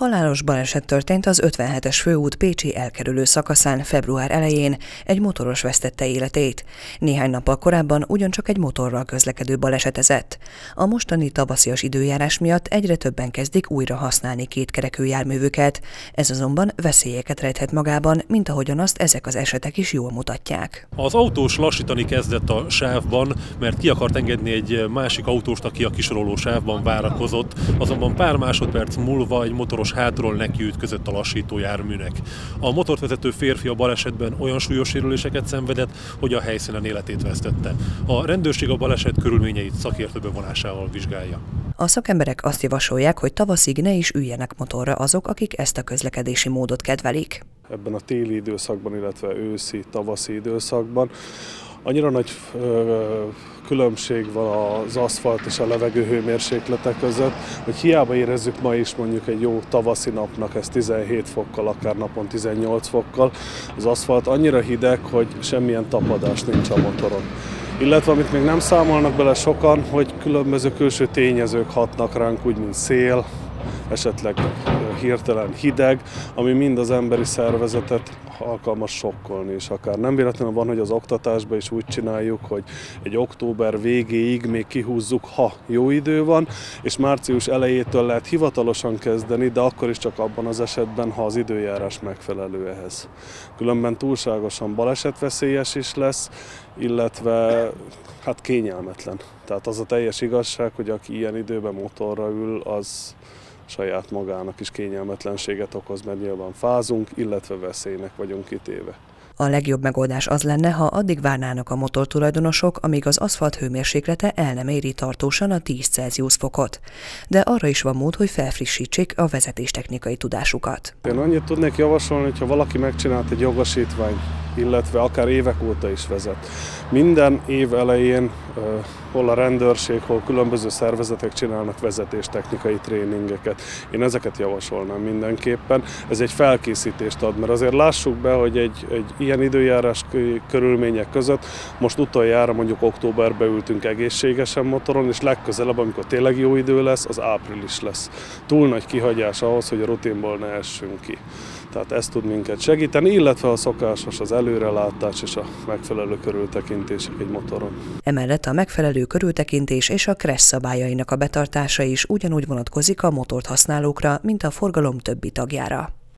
Halálos baleset történt az 57-es főút Pécsi elkerülő szakaszán február elején, egy motoros vesztette életét. Néhány nappal korábban ugyancsak egy motorral közlekedő balesetezett. A mostani tavaszias időjárás miatt egyre többen kezdik újra használni kétkerekű járművüket. Ez azonban veszélyeket rejthet magában, mint ahogyan azt ezek az esetek is jól mutatják. Az autós lassítani kezdett a sávban, mert ki akart engedni egy másik autóst, aki a kisoroló sávban várakozott, azonban pár másodperc múlva egy motoros motoros hátról nekiütközött a lassító járműnek. A motort vezető férfi a balesetben olyan súlyos sérüléseket szenvedett, hogy a helyszínen életét vesztette. A rendőrség a baleset körülményeit szakértő bevonásával vizsgálja. A szakemberek azt javasolják, hogy tavaszig ne is üljenek motorra azok, akik ezt a közlekedési módot kedvelik. Ebben a téli időszakban, illetve őszi, tavaszi időszakban annyira nagy különbség van az aszfalt és a levegő hőmérséklete között, hogy hiába érezzük ma is mondjuk egy jó tavaszi napnak ez 17 fokkal, akár napon 18 fokkal, az aszfalt annyira hideg, hogy semmilyen tapadás nincs a motoron. Illetve amit még nem számolnak bele sokan, hogy különböző külső tényezők hatnak ránk, úgy mint szél, esetleg hirtelen hideg, ami mind az emberi szervezetet alkalmas sokkolni is akár. Nem véletlenül van, hogy az oktatásban is úgy csináljuk, hogy egy október végéig még kihúzzuk, ha jó idő van, és március elejétől lehet hivatalosan kezdeni, de akkor is csak abban az esetben, ha az időjárás megfelelő ehhez. Különben túlságosan balesetveszélyes is lesz, illetve hát kényelmetlen. Tehát az a teljes igazság, hogy aki ilyen időben motorra ül, az saját magának is kényelmetlenséget okoz, mert nyilván fázunk, illetve veszélynek vagyunk kitéve. A legjobb megoldás az lenne, ha addig várnának a motortulajdonosok, amíg az aszfalt hőmérséklete el nem éri tartósan a 10 Celsius fokot. De arra is van mód, hogy felfrissítsék a vezetéstechnikai tudásukat. Én annyit tudnék javasolni, hogy ha valaki megcsinált egy jogosítványt, illetve akár évek óta is vezet. Minden év elején hol a rendőrség, hol különböző szervezetek csinálnak vezetéstechnikai tréningeket. Én ezeket javasolnám mindenképpen. Ez egy felkészítést ad, mert azért lássuk be, hogy egy, egy ilyen időjárás körülmények között most utoljára mondjuk októberbe ültünk egészségesen motoron, és legközelebb, amikor tényleg jó idő lesz, az április lesz. Túl nagy kihagyás ahhoz, hogy a rutinból ne essünk ki. Tehát ez tud minket segíteni, illetve a szokásos az előrelátás és a megfelelő körültekintések egy motoron. Emellett a megfelelő körültekintés és a kressz szabályainak a betartása is ugyanúgy vonatkozik a motort használókra, mint a forgalom többi tagjára.